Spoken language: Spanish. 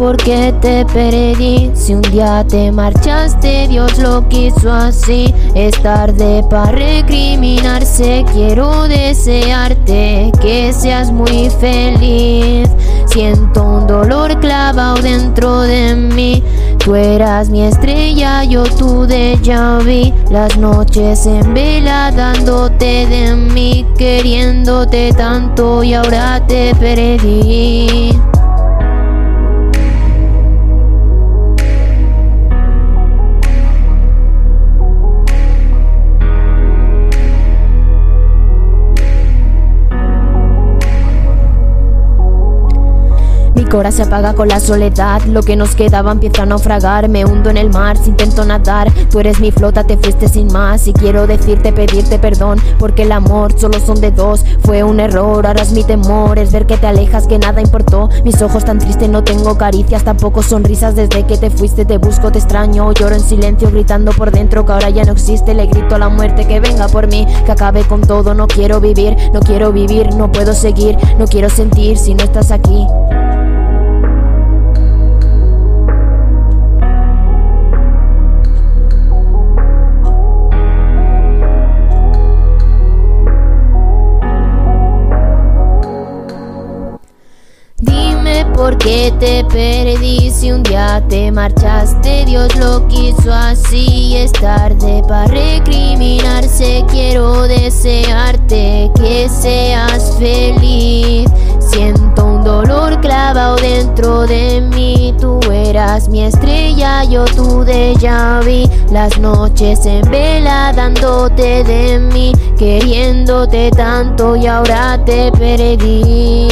Dime por qué te perdí. Si un día te marchaste, Dios lo quiso así. Es tarde para recriminarse. Quiero desearte que seas muy feliz. Siento un dolor clavado dentro de mí. Tú eras mi estrella, yo tu ya vi Las noches en vela dándote de mí, queriéndote tanto y ahora te perdí. Cora se apaga con la soledad, lo que nos quedaba empieza a naufragar, me hundo en el mar, si intento nadar, tú eres mi flota, te fuiste sin más. Y quiero decirte, pedirte perdón, porque el amor solo son de dos, fue un error, ahora es mi temor, es ver que te alejas, que nada importó, mis ojos tan tristes no tengo caricias, tampoco sonrisas. Desde que te fuiste, te busco, te extraño, lloro en silencio gritando por dentro que ahora ya no existe, le grito a la muerte que venga por mí, que acabe con todo, no quiero vivir, no quiero vivir, no puedo seguir, no quiero sentir si no estás aquí. Por qué te perdí. Si un día te marchaste Dios lo quiso así. Es tarde para recriminarse quiero desearte que seas feliz. Siento un dolor clavado dentro de mí. Tú eras mi estrella yo tu ya vi las noches en vela dándote de mí queriéndote tanto y ahora te perdí